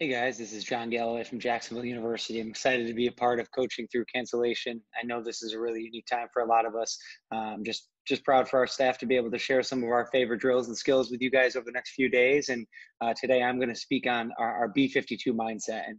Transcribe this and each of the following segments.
Hey guys, this is John Galloway from Jacksonville University. I'm excited to be a part of coaching through cancellation. I know this is a really unique time for a lot of us. Um, just just proud for our staff to be able to share some of our favorite drills and skills with you guys over the next few days. And uh, today I'm going to speak on our, our B52 mindset. And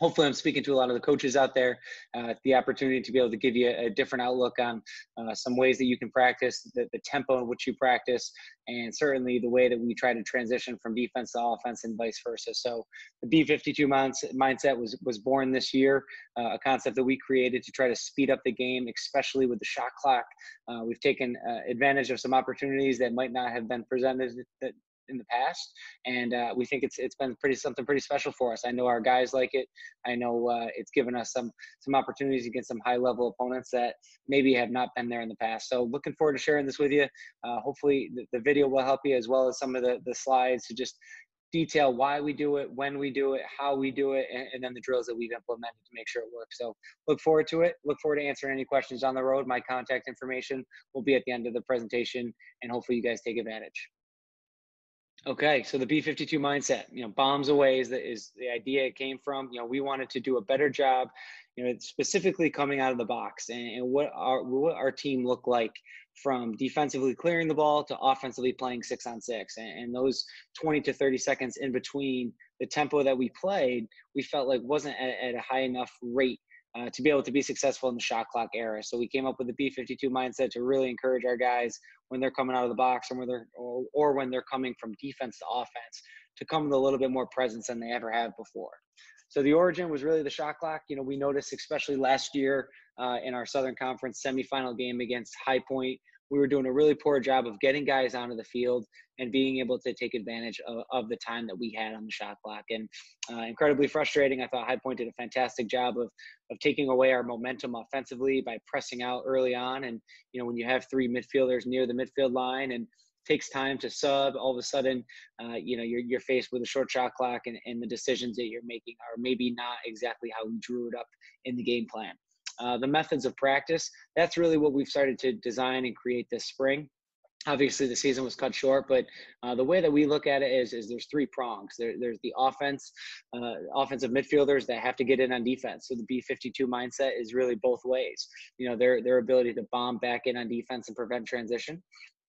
hopefully i'm speaking to a lot of the coaches out there uh, the opportunity to be able to give you a, different outlook on uh, some ways that you can practice the, the, tempo in which you practice and certainly the way that we try to transition from defense to offense and vice versa. So the b52 mindset was was born this year uh, a concept that we created to try to speed up the game especially with the shot clock. Uh, we've taken uh, advantage of some opportunities that might not have been presented in the past, and uh, we think it's it's been pretty something pretty special for us. I know our guys like it. I know uh, it's given us some some opportunities against some high level opponents that maybe have not been there in the past. So looking forward to sharing this with you. Uh, hopefully the, the, video will help you as well as some of the the slides to just detail why we do it, when we do it, how we do it, and, and, then the drills that we've implemented to make sure it works. So look forward to it. Look forward to answering any questions on the road. My contact information will be at the end of the presentation, and hopefully you guys take advantage. Okay, so the B52 mindset, you know, bombs away is the, is the idea it came from. You know, we wanted to do a better job, you know, specifically coming out of the box and, and what our what our team looked like from defensively clearing the ball to offensively playing six on six. And, and those 20 to 30 seconds in between the tempo that we played, we felt like wasn't at, at a high enough rate uh, to be able to be successful in the shot clock era. So we came up with the B52 mindset to really encourage our guys when they're coming out of the box or when they're or, or when they're coming from defense to offense to come with a little bit more presence than they ever have before. So the origin was really the shot clock. You know, we noticed especially last year uh, in our Southern Conference semifinal game against High Point we were doing a really poor job of getting guys onto the field and being able to take advantage of, of the time that we had on the shot clock. And uh, incredibly frustrating. I thought High Point did a fantastic job of of taking away our momentum offensively by pressing out early on. And you know, when you have three midfielders near the midfield line and takes time to sub all of a sudden uh, you know you're, you're faced with a short shot clock and, and the decisions that you're making are maybe not exactly how we drew it up in the game plan uh, the methods of practice, that's really what we've started to design and create this spring. Obviously, the season was cut short, but uh, the way that we look at it is, is there's three prongs. There, there's the offense, uh, offensive midfielders that have to get in on defense. So the B52 mindset is really both ways. You know, their their ability to bomb back in on defense and prevent transition.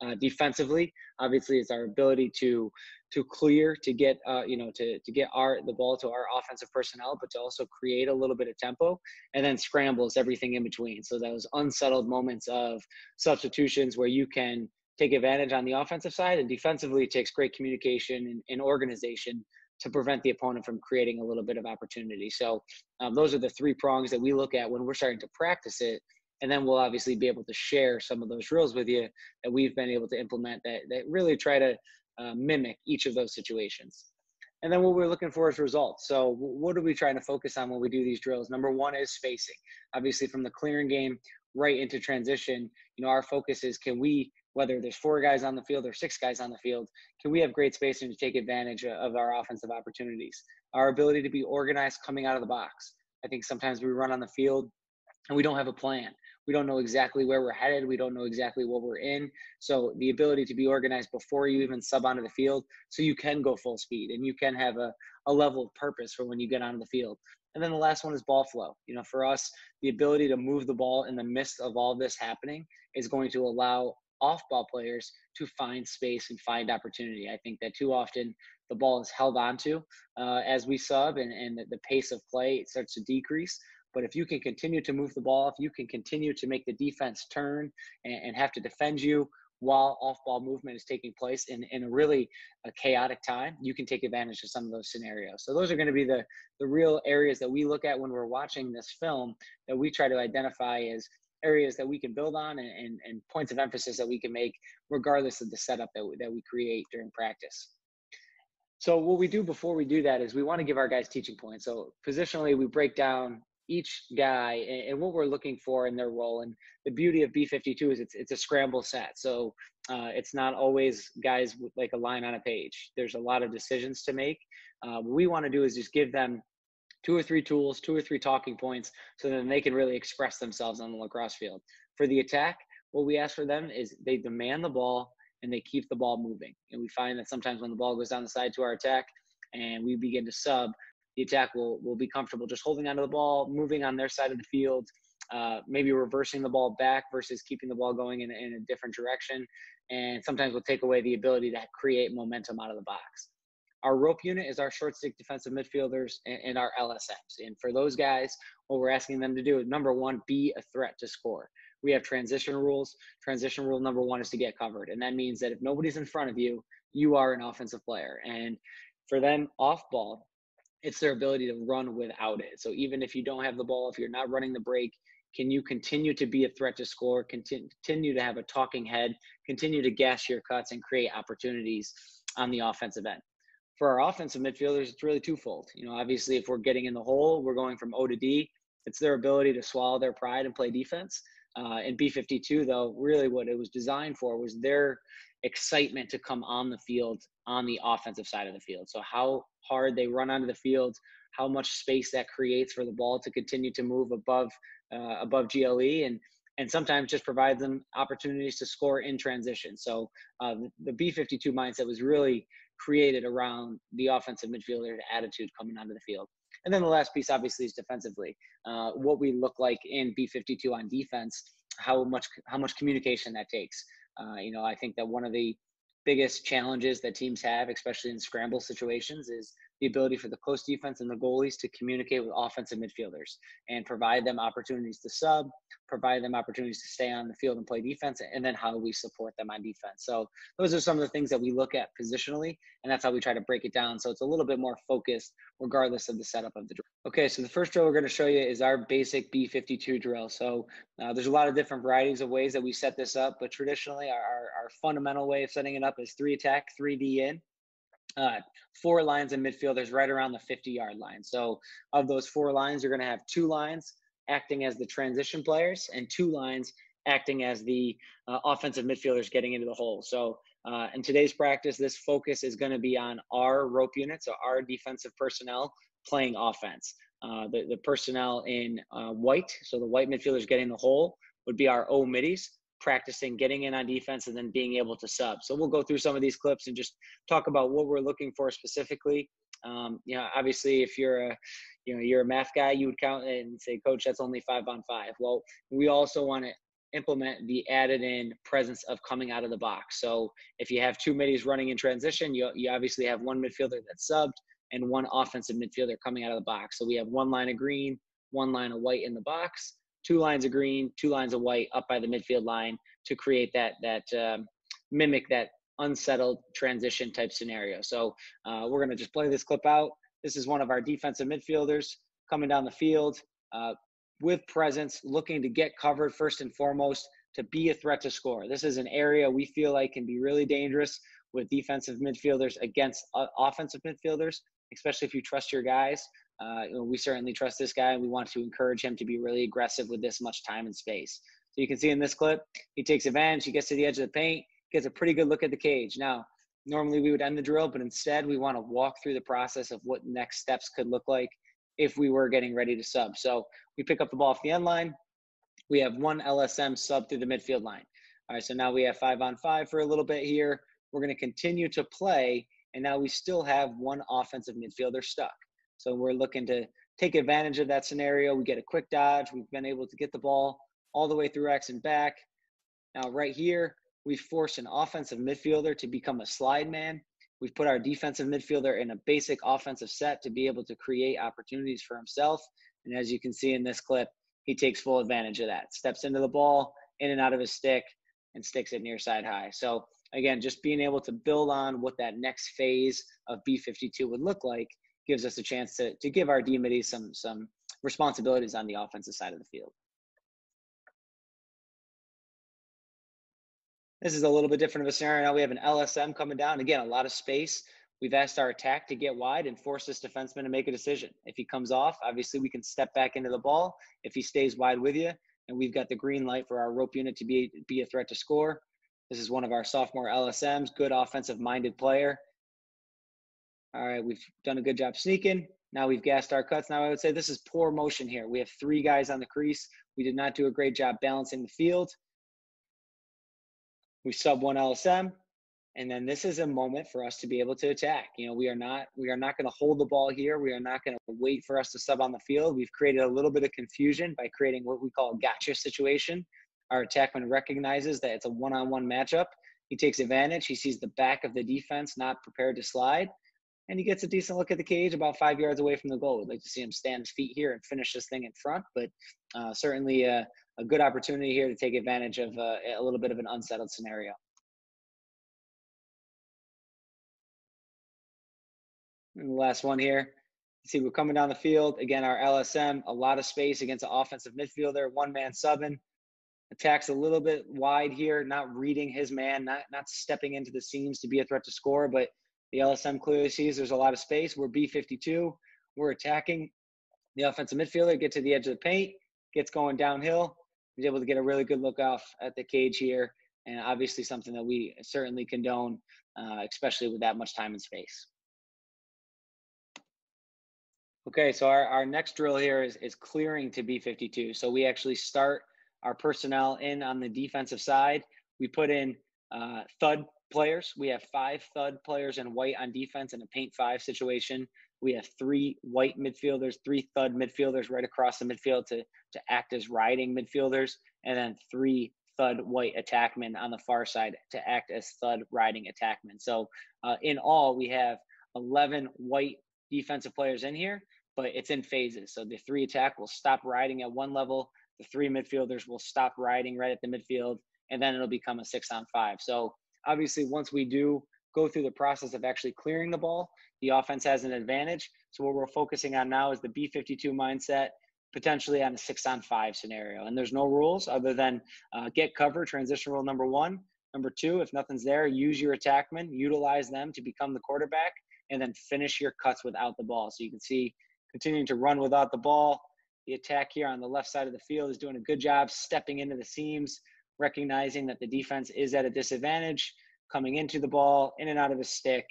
Uh, defensively, obviously, it's our ability to to clear, to get uh, you know, to to get our the ball to our offensive personnel, but to also create a little bit of tempo, and then scrambles everything in between. So those unsettled moments of substitutions where you can take advantage on the offensive side, and defensively it takes great communication and, and organization to prevent the opponent from creating a little bit of opportunity. So um, those are the three prongs that we look at when we're starting to practice it. And then we'll obviously be able to share some of those drills with you that we've been able to implement that, that really try to uh, mimic each of those situations. And then what we're looking for is results. So what are we trying to focus on when we do these drills? Number one is spacing. Obviously from the clearing game right into transition you know our focus is can we whether there's four guys on the field or six guys on the field can we have great spacing to take advantage of our offensive opportunities our ability to be organized coming out of the box i think sometimes we run on the field and we don't have a plan we don't know exactly where we're headed. We don't know exactly what we're in. So the ability to be organized before you even sub onto the field, so you can go full speed and you can have a, a level of purpose for when you get onto the field. And then the last one is ball flow. You know, for us, the ability to move the ball in the midst of all this happening is going to allow off ball players to find space and find opportunity. I think that too often the ball is held onto uh, as we sub and, and the pace of play starts to decrease. But if you can continue to move the ball, if you can continue to make the defense turn and, and have to defend you while off ball movement is taking place in, in a really a chaotic time, you can take advantage of some of those scenarios. So those are going to be the, the real areas that we look at when we're watching this film that we try to identify as areas that we can build on and, and, and points of emphasis that we can make regardless of the setup that we, that we create during practice. So what we do before we do that is we want to give our guys teaching points. So positionally, we break down each guy and, what we're looking for in their role. And the beauty of B52 is it's it's a scramble set. So uh, it's not always guys with like a line on a page. There's a lot of decisions to make. Uh, what we want to do is just give them two or three tools, two or three talking points, so then they can really express themselves on the lacrosse field. For the attack, what we ask for them is they demand the ball and they keep the ball moving. And we find that sometimes when the ball goes down the side to our attack and we begin to sub, the attack will will be comfortable just holding onto the ball, moving on their side of the field, uh, maybe reversing the ball back versus keeping the ball going in, in a different direction. And sometimes we'll take away the ability to create momentum out of the box. Our rope unit is our short stick defensive midfielders and, and our LSMs. And for those guys, what we're asking them to do is number one, be a threat to score. We have transition rules. Transition rule number one is to get covered. And that means that if nobody's in front of you, you are an offensive player. And for them off ball, it's their ability to run without it. So even if you don't have the ball, if you're not running the break, can you continue to be a threat to score, continue to have a talking head, continue to gas your cuts and create opportunities on the offensive end? For our offensive midfielders, it's really twofold. You know, obviously, if we're getting in the hole, we're going from O to D. It's their ability to swallow their pride and play defense. Uh, in B52, though, really what it was designed for was their excitement to come on the field on the offensive side of the field. So how hard they run onto the field, how much space that creates for the ball to continue to move above uh, above GLE, and and sometimes just provide them opportunities to score in transition. So uh, the B52 mindset was really created around the offensive midfielder attitude coming onto the field. And then the last piece, obviously, is defensively. Uh, what we look like in B52 on defense, how much how much communication that takes. Uh, you know, I think that one of the biggest challenges that teams have, especially in scramble situations, is the ability for the close defense and the goalies to communicate with offensive midfielders and provide them opportunities to sub, provide them opportunities to stay on the field and play defense, and then how we support them on defense. So those are some of the things that we look at positionally, and that's how we try to break it down. So it's a little bit more focused, regardless of the setup of the drill. Okay, so the first drill we're going to show you is our basic B52 drill. So uh, there's a lot of different varieties of ways that we set this up, but traditionally our, our fundamental way of setting it up is three attack, three D in uh, four lines in midfield. There's right around the 50 yard line. So of those four lines, you're going to have two lines acting as the transition players and two lines acting as the uh, offensive midfielders getting into the hole. So uh, in today's practice, this focus is going to be on our rope units, so our defensive personnel playing offense. Uh, the, the personnel in uh, white, so the white midfielders getting the hole, would be our O middies practicing getting in on defense and then being able to sub. So we'll go through some of these clips and just talk about what we're looking for specifically. Um, you know, obviously, if you're a you know you're a math guy, you would count and say, Coach, that's only five on five. Well, we also want to implement the added in presence of coming out of the box. So if you have two middies running in transition, you, you obviously have one midfielder that's subbed and one offensive midfielder coming out of the box. So we have one line of green, one line of white in the box, two lines of green, two lines of white up by the midfield line to create that that um, mimic that unsettled transition type scenario. So uh, we're going to just play this clip out. This is one of our defensive midfielders coming down the field uh, with presence, looking to get covered first and foremost to be a threat to score. This is an area we feel like can be really dangerous with defensive midfielders against uh, offensive midfielders, especially if you trust your guys. Uh, we certainly trust this guy and we want to encourage him to be really aggressive with this much time and space. So you can see in this clip, he takes advantage, he gets to the edge of the paint, gets a pretty good look at the cage. Now, normally we would end the drill, but instead we want to walk through the process of what next steps could look like if we were getting ready to sub. So we pick up the ball off the end line. We have one LSM sub through the midfield line. All right, so now we have five on five for a little bit here. We're going to continue to play, and now we still have one offensive midfielder stuck. So we're looking to take advantage of that scenario. We get a quick dodge. We've been able to get the ball all the way through X and back. Now, right here, we force an offensive midfielder to become a slide man. We've put our defensive midfielder in a basic offensive set to be able to create opportunities for himself. And as you can see in this clip, he takes full advantage of that. Steps into the ball, in and out of his stick, and sticks it near side high. So again, just being able to build on what that next phase of B52 would look like gives us a chance to, to give our D some, some responsibilities on the offensive side of the field. This is a little bit different of a scenario. Now we have an LSM coming down. Again, a lot of space. We've asked our attack to get wide and force this defenseman to make a decision. If he comes off, obviously we can step back into the ball. If he stays wide with you, and we've got the green light for our rope unit to be be a threat to score. This is one of our sophomore LSMs, good offensive minded player. All right, we've done a good job sneaking. Now we've gassed our cuts. Now I would say this is poor motion here. We have three guys on the crease. We did not do a great job balancing the field. We sub one LSM. And then this is a moment for us to be able to attack. You know, we are not we are not going to hold the ball here. We are not going to wait for us to sub on the field. We've created a little bit of confusion by creating what we call a gotcha situation. Our attackman recognizes that it's a one-on-one matchup. He takes advantage. He sees the back of the defense not prepared to slide, and he gets a decent look at the cage about five yards away from the goal. We'd like to see him stand his feet here and finish this thing in front, but uh, certainly a, a, good opportunity here to take advantage of uh, a little bit of an unsettled scenario. And the last one here. See, we're coming down the field. Again, our LSM, a lot of space against an offensive midfielder, one man subbing. Attacks a little bit wide here, not reading his man, not, not stepping into the seams to be a threat to score, but the LSM clearly sees there's a lot of space. We're B52. We're attacking. The offensive midfielder get to the edge of the paint, gets going downhill. He's able to get a really good look off at the cage here, and obviously something that we certainly condone, uh, especially with that much time and space. Okay, so our, our next drill here is, is clearing to B52. So we actually start our personnel in on the defensive side. We put in uh, thud players. We have five thud players in white on defense in a paint five situation. We have three white midfielders, three thud midfielders right across the midfield to, to act as riding midfielders, and then three thud white attackmen on the far side to act as thud riding attackmen. So uh, in all, we have 11 white defensive players in here, but it's in phases. So the three attack will stop riding at one level, the three midfielders will stop riding right at the midfield, and then it'll become a six on five. So obviously, once we do go through the process of actually clearing the ball, the offense has an advantage. So what we're focusing on now is the B52 mindset, potentially on a six on five scenario. And there's no rules other than uh, get cover, transition rule number one. Number two, if nothing's there, use your attackmen, utilize them to become the quarterback, and then finish your cuts without the ball. So you can see continuing to run without the ball, the attack here on the left side of the field is doing a good job stepping into the seams, recognizing that the defense is at a disadvantage, coming into the ball, in and out of the stick.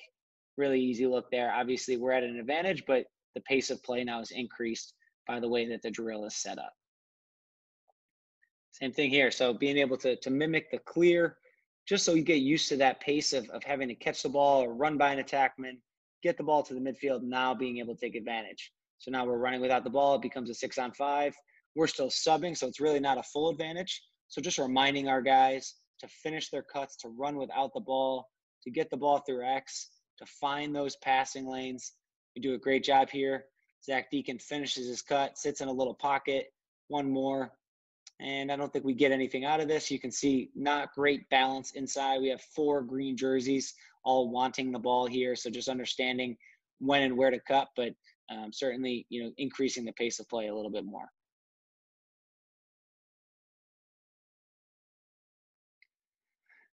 Really easy look there. Obviously, we're at an advantage, but the pace of play now is increased by the way that the drill is set up. Same thing here. So being able to, to mimic the clear, just so you get used to that pace of, of having to catch the ball or run by an attackman, get the ball to the midfield, now being able to take advantage. So now we're running without the ball. It becomes a six on five. We're still subbing, so it's really not a full advantage. So just reminding our guys to finish their cuts, to run without the ball, to get the ball through X, to find those passing lanes. We do a great job here. Zach Deacon finishes his cut, sits in a little pocket, one more. And I don't think we get anything out of this. You can see not great balance inside. We have four green jerseys all wanting the ball here. So just understanding when and where to cut. But um, certainly you know increasing the pace of play a little bit more.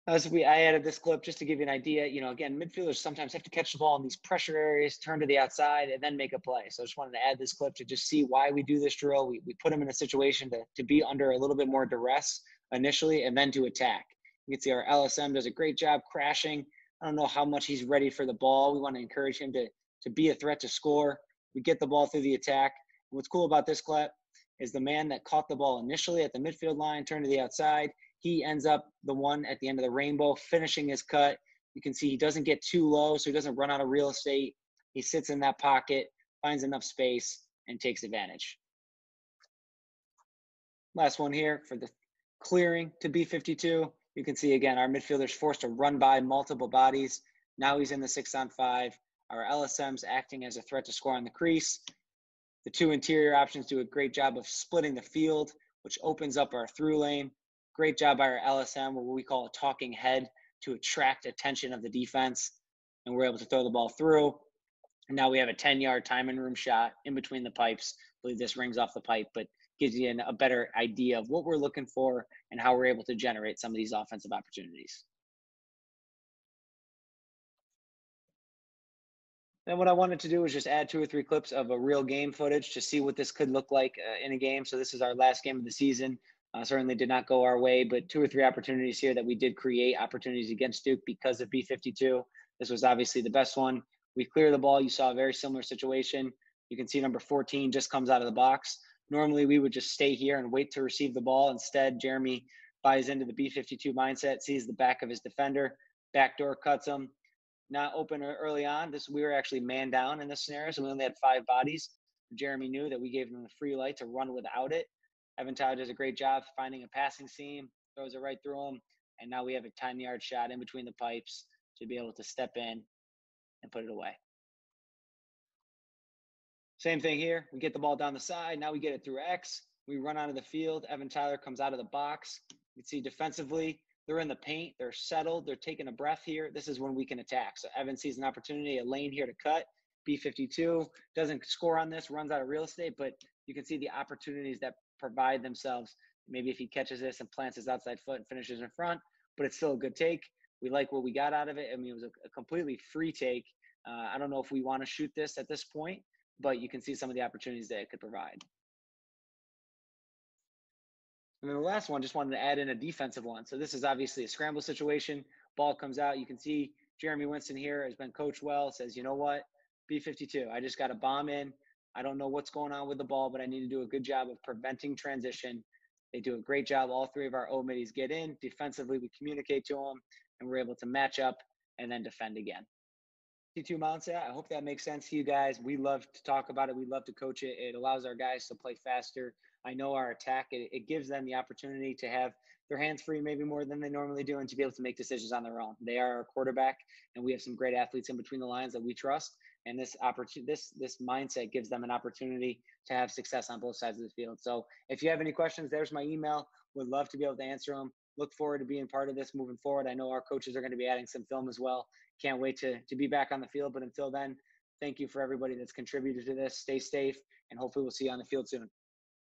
As we, I added this clip just to give you an idea. You know, again, midfielders sometimes have to catch the ball in these pressure areas, turn to the outside, and then make a play. So I just wanted to add this clip to just see why we do this drill. We, we put them in a situation to, to be under a little bit more duress initially and then to attack. You can see our LSM does a great job crashing. I don't know how much he's ready for the ball. We want to encourage him to, to be a threat to score. We get the ball through the attack. What's cool about this clip is the man that caught the ball initially at the midfield line, turned to the outside. He ends up the one at the end of the rainbow, finishing his cut. You can see he doesn't get too low, so he doesn't run out of real estate. He sits in that pocket, finds enough space, and takes advantage. Last one here for the clearing to B52. You can see again, our midfielder's forced to run by multiple bodies. Now he's in the six on five. Our LSMs acting as a threat to score on the crease. The two interior options do a great job of splitting the field, which opens up our through lane. Great job by our LSM, what we call a talking head to attract attention of the defense. And we're able to throw the ball through. And now we have a 10 yard time and room shot in between the pipes. I believe this rings off the pipe, but gives you an, a better idea of what we're looking for and how we're able to generate some of these offensive opportunities. Then what I wanted to do was just add two or three clips of a real game footage to see what this could look like uh, in a game. So this is our last game of the season. Uh, certainly did not go our way, but two or three opportunities here that we did create opportunities against Duke because of B52. This was obviously the best one. We clear the ball. You saw a very similar situation. You can see number 14 just comes out of the box. Normally we would just stay here and wait to receive the ball. Instead, Jeremy buys into the B52 mindset, sees the back of his defender, backdoor cuts him. not open early on. This we were actually man down in this scenario, so we only had five bodies. Jeremy knew that we gave him the free light to run without it. Evan Tyler does a great job finding a passing seam, throws it right through him, and now we have a 10 yard shot in between the pipes to be able to step in and put it away. Same thing here. We get the ball down the side. Now we get it through X. We run onto the field. Evan Tyler comes out of the box. You can see defensively, they're in the paint. They're settled. They're taking a breath here. This is when we can attack. So Evan sees an opportunity, a lane here to cut. B52 doesn't score on this, runs out of real estate, but you can see the opportunities that provide themselves. Maybe if he catches this and plants his outside foot and finishes in front, but it's still a good take. We like what we got out of it. I mean, it was a, a completely free take. Uh, I don't know if we want to shoot this at this point, but you can see some of the opportunities that it could provide. And then the last one, just wanted to add in a defensive one. So this is obviously a scramble situation. Ball comes out. You can see Jeremy Winston here has been coached well, says, you know what? B52, I just got a bomb in. I don't know what's going on with the ball, but I need to do a good job of preventing transition. They do a great job. All three of our O middies get in. Defensively, we communicate to them, and we're able to match up and then defend again. T2 Mounts, I hope that makes sense to you guys. We love to talk about it. We love to coach it. It allows our guys to play faster. I know our attack, it, it gives them the opportunity to have their hands free maybe more than they normally do and to be able to make decisions on their own. They are our quarterback, and we have some great athletes in between the lines that we trust. And this opportunity, this this mindset gives them an opportunity to have success on both sides of the field. So if you have any questions, there's my email. Would love to be able to answer them. Look forward to being part of this moving forward. I know our coaches are going to be adding some film as well. Can't wait to to be back on the field. But until then, thank you for everybody that's contributed to this. Stay safe, and hopefully we'll see you on the field soon.